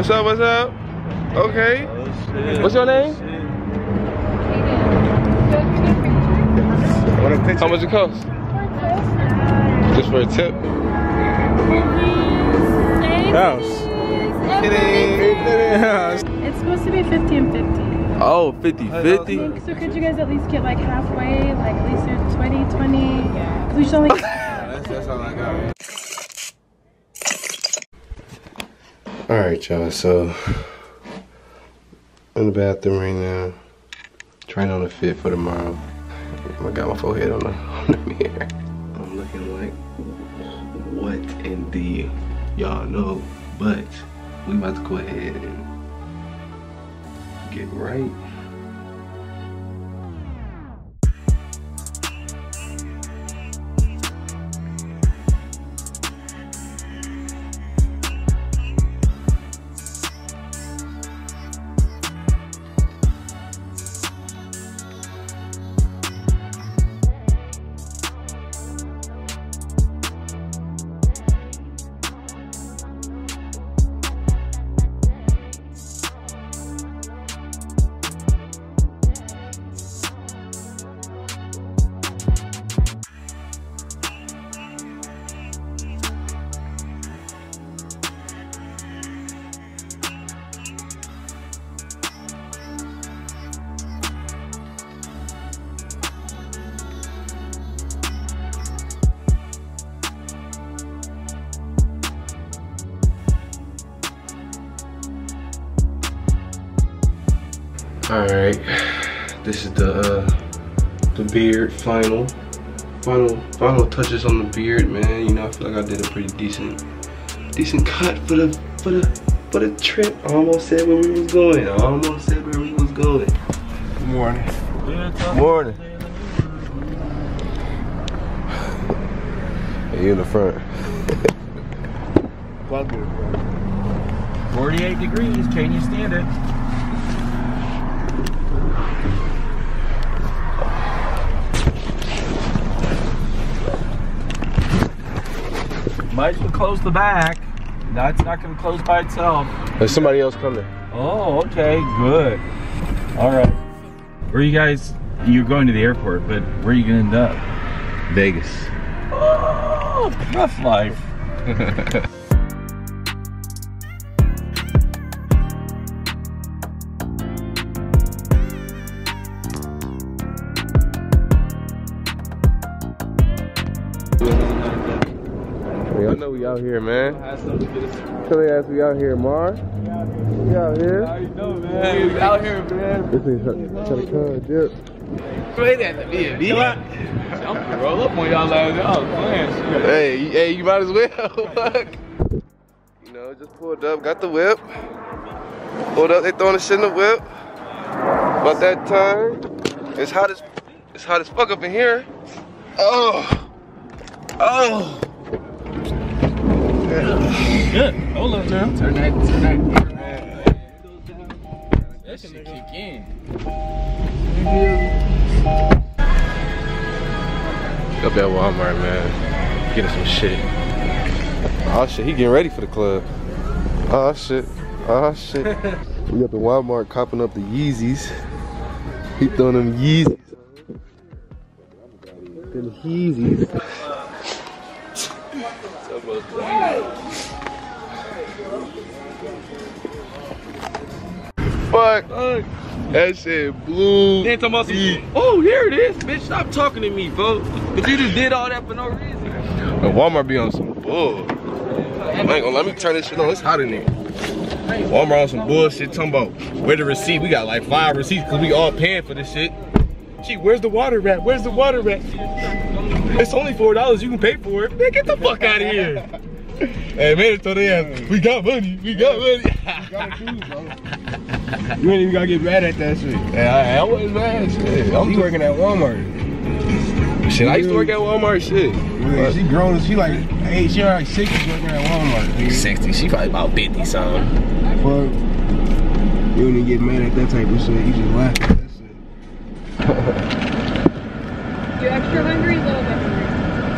What's up? What's up? Okay. What's your name? How much it cost? Just for a tip? House. It's supposed to be 50 and 50. Oh, 50 50? So could you guys at least get like halfway? Like at least do 20, 20? Because we should only That's, that's all I got. Alright, y'all, so in the bathroom right now, trying on the fit for tomorrow. I got my forehead on the, on the mirror. I'm looking like what in the y'all know, but we about to go ahead and get right. This is the uh, the beard final, final, final touches on the beard, man. You know, I feel like I did a pretty decent, decent cut for the for the for the trip. I almost said where we was going. I almost said where we was going. Good morning. Good morning. Hey, you in the front. 48 degrees, can you stand it? Might as well close the back. That's not gonna close by itself. There's somebody else coming. Oh, okay, good. All right. Where you guys, you're going to the airport, but where are you gonna end up? Vegas. Oh, rough life. out here, man. Tell the ass we out here, Mar. We out here. How you doing, man? We out here, man. This is trying to come, dip. Wait at the B&B. I'm gonna roll up on y'all like y'all playing shit. Hey, you- hey, you might as well. Fuck. you know, just pulled up, got the whip. Pulled up, they throwing the shit in the whip. About that time. It's hot as it's hot as fuck up in here. Oh. Oh. Good. Hold up now. Turn that, turn that. That shit kick in. Up at Walmart, man. Getting some shit. Oh shit, he getting ready for the club. Oh shit. Oh shit. we got the Walmart copping up the Yeezys. He throwing them Yeezys. Them Yeezys. Fuck. That shit blue. Then talking about some, oh, here it is. Bitch, stop talking to me, folks. But you just did all that for no reason. And Walmart be on some bull. I ain't gonna let me turn this shit on. It's hot in here. Walmart on some bullshit talking about where the receipt. We got like five receipts because we all paying for this shit. Gee, where's the water at? Where's the water at? It's only four dollars. You can pay for it. Man, get the fuck out of here. hey man, told their ass, we got money. We got money. You ain't even gotta get mad at that shit. yeah, I, I wasn't mad. Shit, I'm She just, working at Walmart. shit. I used to work at Walmart. Shit. Yeah, she grown. She like, hey, she like 60 working at Walmart. nigga. 60. She probably about 50 something. Fuck. You don't even get mad at that type of shit. You just laugh at that shit. You extra hungry? A little bit hungry.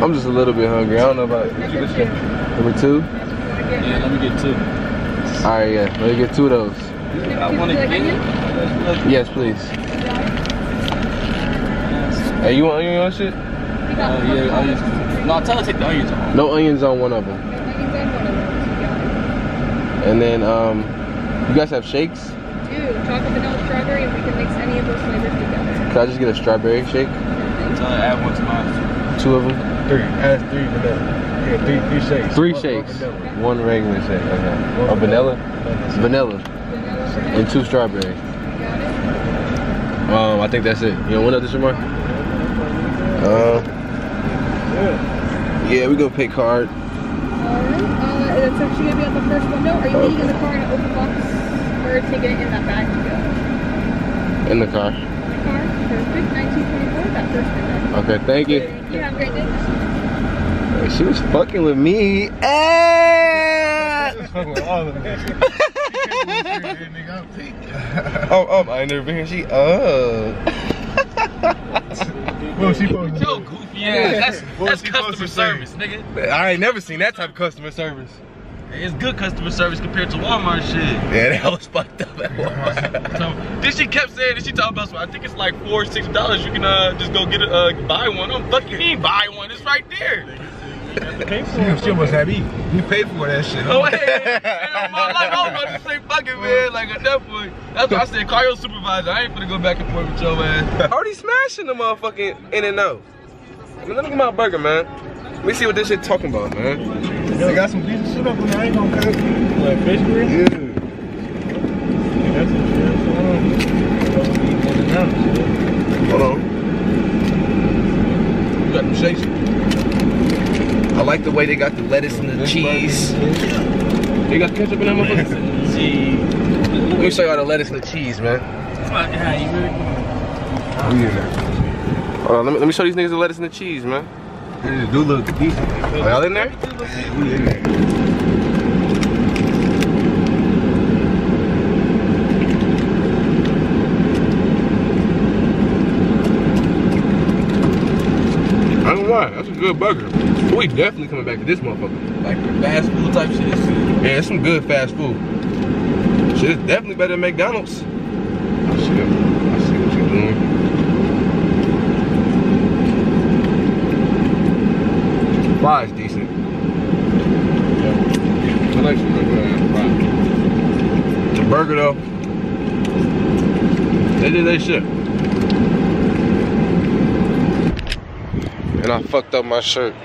I'm just a little bit hungry. I don't know about you. Number two. Yeah, let me get two. All right, yeah. Let me get two of those. I want to Like get. Yes, please. Hey, you want onion on shit? You Oh, got yeah, onions. No, tell her to take the onions off. No onions on one of them. Onions on one of those. You got And then, um, you guys have shakes? it. Dude, chocolate, vanilla, strawberry, and we can mix any of those flavors together. Could I just get a strawberry shake? Tell her add one to mine. Two of them? Three. Add three vanilla. Yeah, three, three shakes. Three One- shakes. One. One regular shake. Okay. One Or vanilla? Vanilla. Vanilla. Vanilla, vanilla. And two strawberries. You? Um, I think that's it. You want one other, Shamar? Uh, yeah, we gonna pay card. Alright, uh, it's actually gonna be at the first window. Are you leaving in the car in an open box? Or taking it in that bag to go? In the car. In the car? Perfect. 1924, that first window. Okay, thank you. You have a great day. She was fucking with me. Eh! Fuck with all of them. oh, oh, I ain't never been here. She, uh. What was she supposed to Yo, do? goofy ass. That's, What that's was he customer service, nigga. I ain't never seen that type of customer service. It's good customer service compared to Walmart shit. Yeah, that was fucked up at Walmart. So then she kept saying, then she talking about, so I think it's like four, or six dollars. You can uh, just go get it, uh, buy one. I'm fuck you mean buy one? It's right there. She almost had me. You paid for that shit. Oh wait, ain't no my life. I was about to say fuck it, man. Like at that point, that's why I said call your supervisor. I ain't gonna go back and forth with your ass. Already smashing the motherfucking in and out. Let me get my burger, man. Let me see what this shit talking about, man. They got some decent shit up in there. I ain't gonna cut. Like fish grill? Yeah. That's a Hold on. You got them shakes. I like the way they got the lettuce and the cheese. They got ketchup in that motherfucker? See, Let me show y'all the lettuce and the cheese, man. yeah, you really. We in there. Hold on, let me, let me show these niggas the lettuce and the cheese, man. It do look decent. Are y'all in there? We in there. I don't know why. That's a good burger. We definitely coming back to this motherfucker. Like fast food type shit. Yeah, it's some good fast food. Shit, it's definitely better than McDonald's. I see it. I see what you're doing. Fries decent. Yeah. I like some good fries. The burger though, they did their shit. And I fucked up my shirt.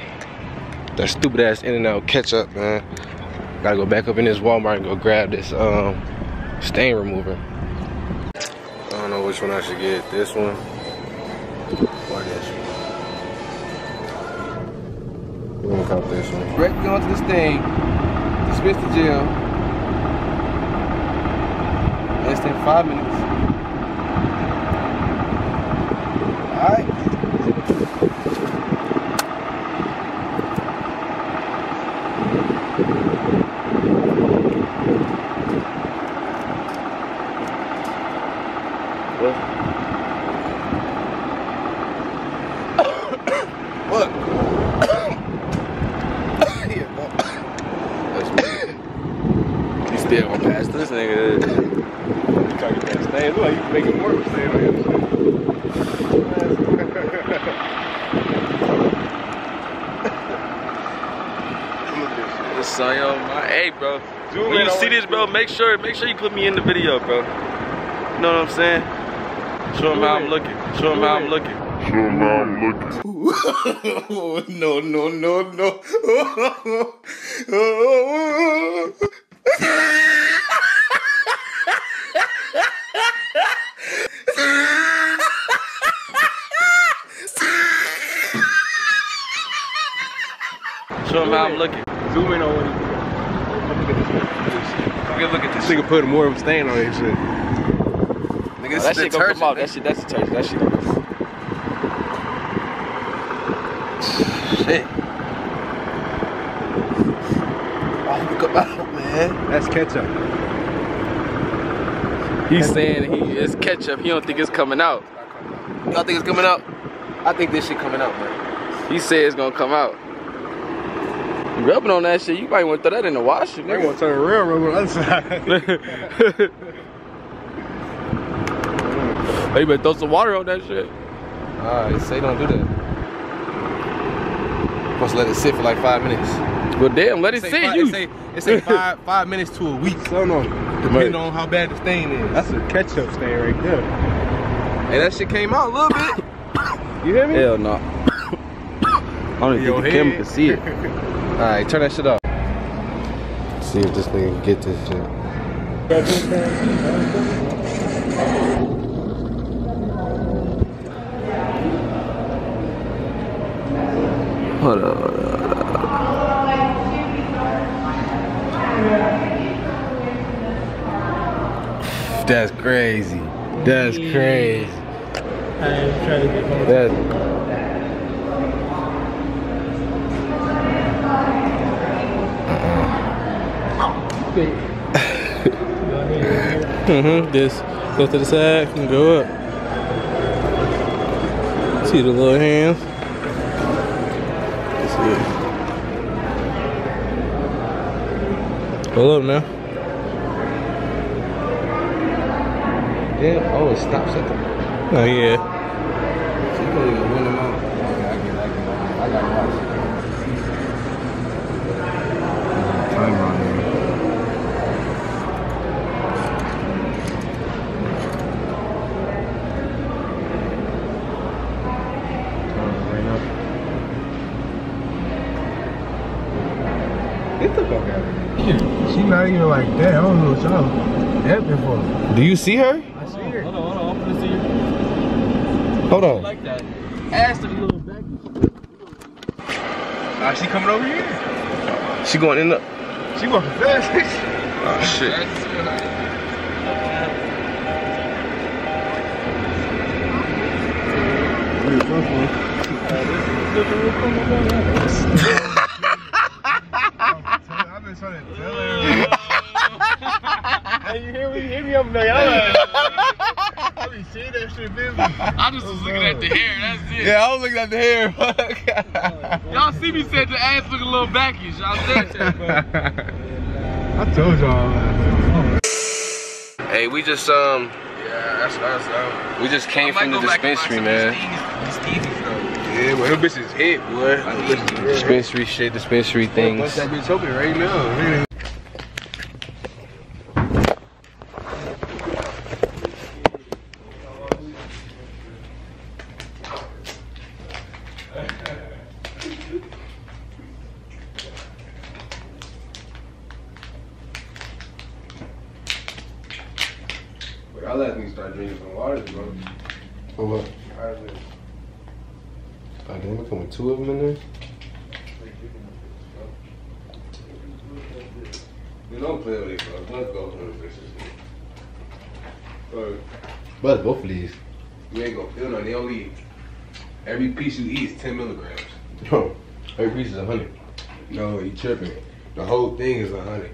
That stupid ass In and Out ketchup, man. Gotta go back up in this Walmart and go grab this um stain remover. I don't know which one I should get. This one or this one. We're gonna this one. Brett going to this thing. Dismissed to jail. Less than five minutes. Alright. Still gonna pass this nigga. Talking about staying. Look like you can make it work staying on your This son, yo, my, hey, bro. Zoom when in you on see this, bro, do. make sure, make sure you put me in the video, bro. You know what I'm saying? Show him Do how. I'm looking. Show him how. I'm looking. no, no, no, no. Show him how I'm looking. Zoom in on what he Look at this nigga. Look at, look at This nigga put more of a stain on his shit. Nigga, Oh, that shit gonna come out. That shit, that's detergent. That shit. Shit. Oh, come. That's ketchup. He's saying he it's ketchup. He don't think it's coming out. Y'all think it's coming out? I think this shit coming out, man. He said it's gonna come out. You rubbing on that shit, you might want to throw that in the washer, They want to turn real rubber on the other side. nigga. hey, you better throw some water on that shit. Alright, say don't do that. Supposed to let it sit for like five minutes. Well, damn, let it Say sit. five, You. It say, it say five, five minutes to a week, Son on. depending on how bad the stain is. That's a ketchup stain right there. Hey, that shit came out a little bit. You hear me? Hell no. I don't even Your think the camera head. can see it. Alright, turn that shit off. See if this thing can get this shit. Hold up, hold up, hold up. That's crazy. That's crazy. That. Mm-hmm. Just go to the side and go up. See the little hands. That's it. Hold up now. Yeah. Oh, it stops at the. Oh yeah. So you can't even win them out. Okay, I get it, I get it. I gotta watch it. Timer on there. Get the fuck out of here. She not even like that. I don't know what y'all happy for. Do you see her? I see her. Hold on, hold on. I'm gonna see you. Hold on. Like that. Ass to the little back. Ah, she coming over here. She going in the. She going fast. Oh shit. I've been trying to tell her. hey, you hear me? Hit me up now. Y'all I be seeing that shit busy. I just was looking at the hair. That's it. Yeah, I was looking at the hair. Y'all see me said the ass look a little backish. Y'all said that. I told y'all. hey, we just um, Yeah, that's that's. Uh, we just came from the dispensary, man. yeah, but them bitches hit, boy. Them bitches hit. Dispensary shit, dispensary Bust things. that bitch open right now. Really. I let me start drinking some water, bro. For what? Oh, damn, it come with two of them in there? You don't play with it, bro. Let's go for fishes. But both of these. You ain't gonna feel nothing. They only, every piece you eat is 10 milligrams. No, every piece is 100. No, you tripping. The whole thing is 100.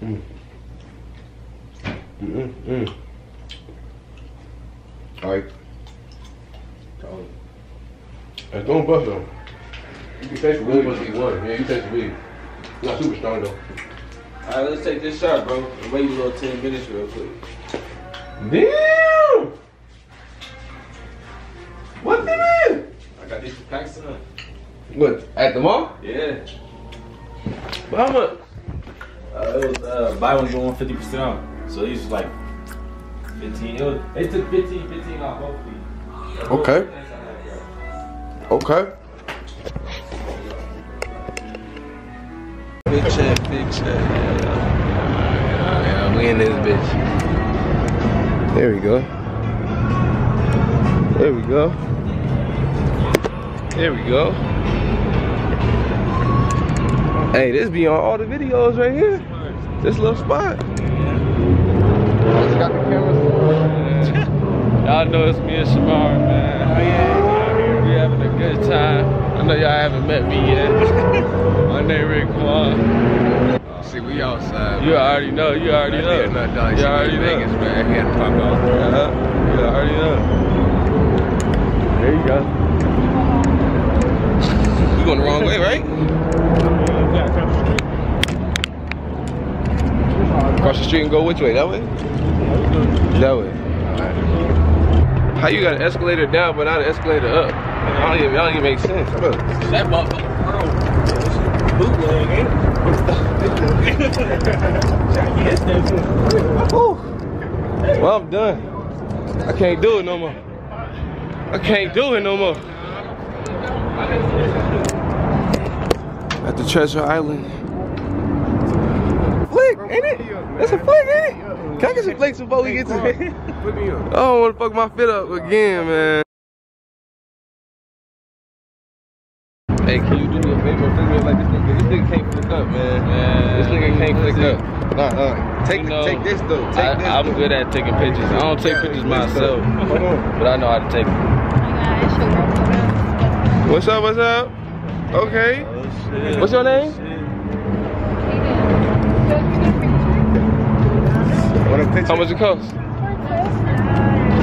Mm. Mm mm. Alright. Oh. That's don't bust though. You can taste the weed. Must be one. Yeah, you taste the weed. Not super strong though. Alright, let's take this shot, bro. And wait a little 10 minutes real quick. Damn! What the man? I got these packs tonight. What, at the mall? Yeah. But how much? Uh, it was uh, buy one get one fifty percent off. So these was like fifteen. It was, they took 15, 15 off both of these. Okay. Okay. Big check, big check. Yeah, we in this bitch. There we go. There we go. There we go. Hey, this be on all the videos right here. This little spot. Got the cameras. Y'all know it's me and Shamar, man. Oh, yeah. We having a good time. I know y'all haven't met me yet. My name Rick Quan. See, we outside. You already know. You already know. Yeah, not dog. You already in know. Vegas, man. He had to pop out. Uh-huh. You already know. There you go. You going the wrong way, right? Cross the street and go which way? That way? That way. How you got an escalator down but not an escalator up? I don't even, that don't even make sense. Look. That motherfucker, bro. Bootleg, ain't it? Whew. Well, I'm done. I can't do it no more. I can't do it no more. At the Treasure Island. Flick, ain't it? That's a flick, ain't it? Can I get some flicks before we get to Put me up. I don't want to fuck my fit up again, man. Hey, can you do me a favor? Flick me up like this nigga. This nigga can't flick up, man. Yeah. This nigga can't flick up. Nah, nah. Take, You know, take this though. Take I, this. I'm though. good at taking pictures. I don't take Yeah, pictures myself, though. Hold on. but I know how to take them. Yeah, I should work What's up? What's up? Okay. Oh, what's your name? Oh, want picture? How much it cost?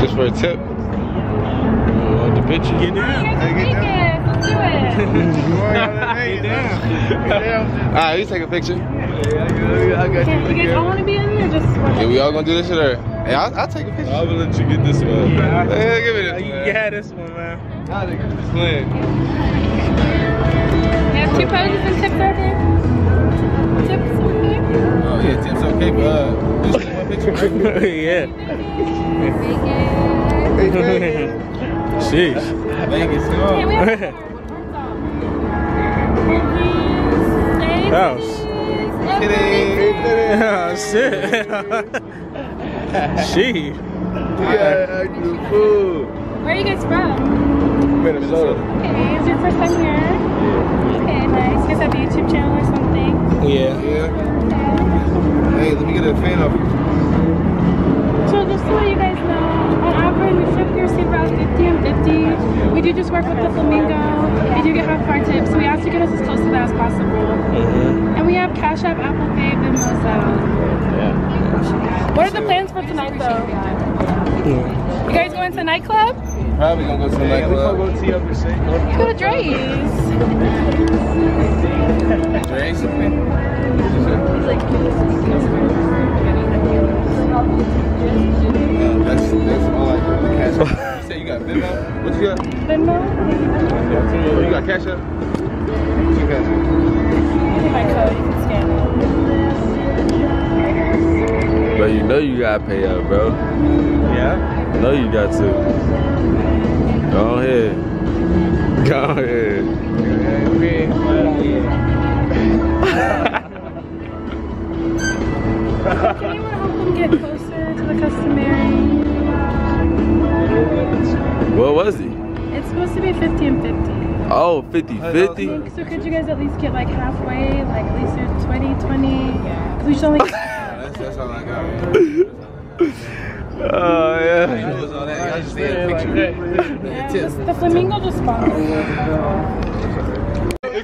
Just for a tip? Want the picture? Get down. Hey, get down. Let's do it. Get down. Get down. All right, you take a picture. I got Okay, you guys all want to be in there just? Yeah, we all gonna do this shit or? Hey, I'll, I'll take a picture. I will let you get this one. Hey, give me this. You man. can this one, man. I'll take this plan. You have two poses and tips right there. Tips, okay. Oh yeah, tips okay, but uh, just take one picture. Right? yeah. Vegas. Sheesh. Vegas, come Okay, on. we have House. Oh, shit. she. Yeah, acting fool. Where are you guys from? Minnesota. Okay, is your first time here? Okay, nice. You guys have a YouTube channel or something? Yeah. Yeah. Hey, let me get a fan of you. So just to let you guys know, on average we typically receive about 50 and 50. We do just work with the flamingo. We do get half our tips. We ask to get us as close to that as possible. Mm-hmm. And we have Cash App, Apple Pay, Venmo, so. What are the plans for tonight though? You guys going to nightclub? Probably gonna go to the Yeah, we gonna nightclub. go tee up and shit. Go to Drai's. Drai's. Uh, that's that's all I got. Cash You say you got Venmo? What you got? Venmo? You got Cash App? What you got? Give my code, you can scan it. But you know you gotta pay up, bro. Yeah. Know you got to. Go ahead. Go ahead. Can anyone help them get closer to the customary? What was he? It's supposed to be 50 and 50. Oh, 50 50? So could you guys at least get like halfway, like at least do 20, 20? Because we should only. That's, that's all I got. Oh, yeah. All a. Yeah, the flamingo just sponsored.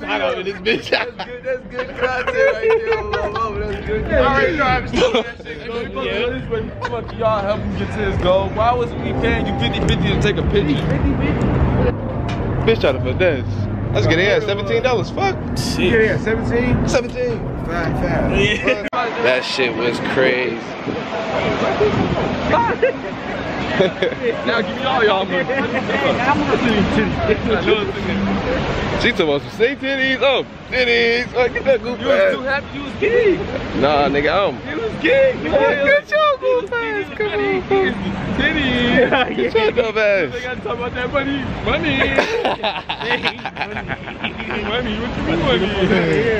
I know this bitch. That's good. That's good content right there. Love, love, That's good. That shit go. Yeah. Fuck y'all help him get to his goal. Why was we paying you 50 50 to take a picture? Bitch trying to finesse. Let's get it at seventeen dollars. Fuck. Yeah, yeah, 17? Seventeen. Five, five. That shit was crazy. Now give me all y'all money. She about some say titties. Oh, titties. Oh, get that goof You was too happy you was king. Nah, nigga, I'm. You was king. Get your goof ass. Come on. Titties. Get your dumb They ass. gotta talk about that money. Money. money. What you mean money?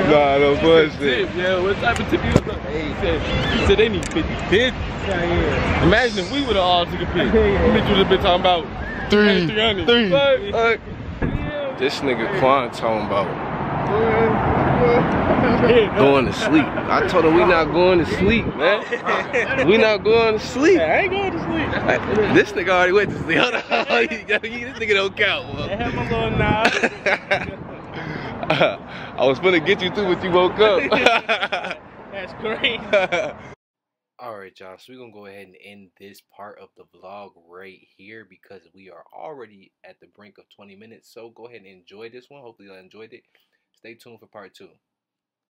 Nah, no bullshit. Yeah, what type of tip you was like? He said, he said they need 50 50. Imagine if we would have all took a pic. Bitch would have been talking about Three. 300. Three. Fuck. Fuck. This nigga Quan talking about going to sleep. I told him we not going to sleep, man. We not going to sleep. I ain't going to sleep. This nigga already went to sleep. Hold on. this nigga don't count. I have my little knob. I was gonna get you through, but you woke up. That's great. All right, y'all. So we're gonna go ahead and end this part of the vlog right here because we are already at the brink of 20 minutes. So go ahead and enjoy this one. Hopefully, y'all enjoyed it. Stay tuned for part two.